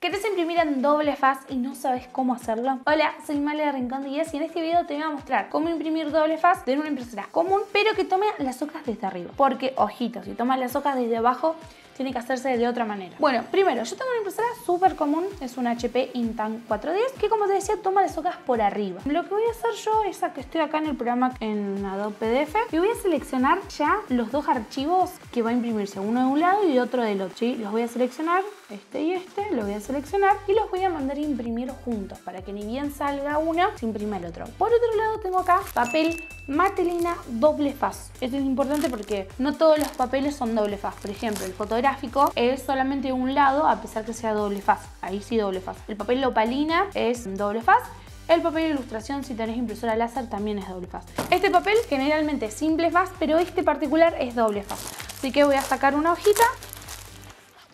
¿Querés imprimir en doble faz y no sabes cómo hacerlo? Hola, soy Male de Rincón 10 y en este video te voy a mostrar cómo imprimir doble faz de una impresora común, pero que tome las hojas desde arriba. Porque, ojito, si tomas las hojas desde abajo, tiene que hacerse de otra manera. Bueno, primero, yo tengo una impresora súper común, es una HP Intan 410, que como te decía, toma las hojas por arriba. Lo que voy a hacer yo es que estoy acá en el programa en Adobe PDF y voy a seleccionar ya los dos archivos que va a imprimirse, uno de un lado y otro del otro. ¿sí? Los voy a seleccionar, este y este, los voy a seleccionar y los voy a mandar a imprimir juntos para que ni bien salga uno, se imprima el otro. Por otro lado tengo acá papel matelina doble faz. Esto es importante porque no todos los papeles son doble faz. Por ejemplo, el fotográfico es solamente un lado a pesar que sea doble faz. Ahí sí doble faz. El papel opalina es doble faz. El papel de ilustración, si tenés impresora láser, también es doble faz. Este papel generalmente es simple faz, pero este particular es doble faz. Así que voy a sacar una hojita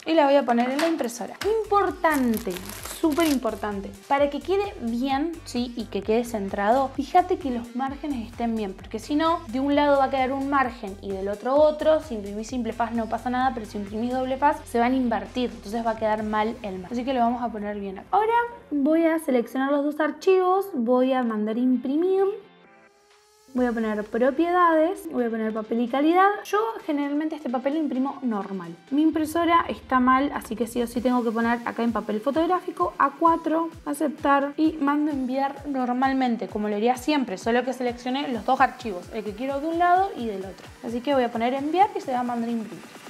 y la voy a poner en la impresora. Importante, súper importante, para que quede bien ¿sí? y que quede centrado, fíjate que los márgenes estén bien, porque si no, de un lado va a quedar un margen y del otro otro, si imprimís simple faz no pasa nada, pero si imprimís doble faz se van a invertir, entonces va a quedar mal el margen. Así que lo vamos a poner bien acá. Ahora voy a seleccionar los dos archivos, voy a mandar imprimir Voy a poner propiedades, voy a poner papel y calidad. Yo generalmente este papel lo imprimo normal. Mi impresora está mal, así que sí o sí tengo que poner acá en papel fotográfico A4, aceptar y mando enviar normalmente, como lo haría siempre, solo que seleccioné los dos archivos, el que quiero de un lado y del otro. Así que voy a poner enviar y se va a mandar imprimir.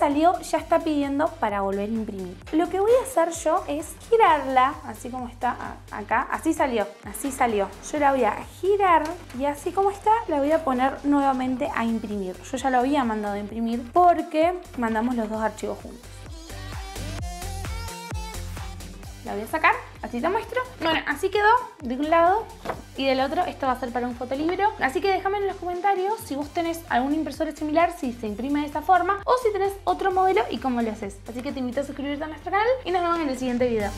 Salió ya está pidiendo para volver a imprimir. Lo que voy a hacer yo es girarla, así como está acá, así salió, así salió. Yo la voy a girar y así como está la voy a poner nuevamente a imprimir. Yo ya lo había mandado a imprimir porque mandamos los dos archivos juntos. La voy a sacar, así te muestro. Bueno, así quedó de un lado y del otro esto va a ser para un fotolibro. Así que déjame en los comentarios si vos tenés algún impresor similar, si se imprime de esta forma o si tenés otro modelo y cómo lo haces. Así que te invito a suscribirte a nuestro canal y nos vemos en el siguiente video.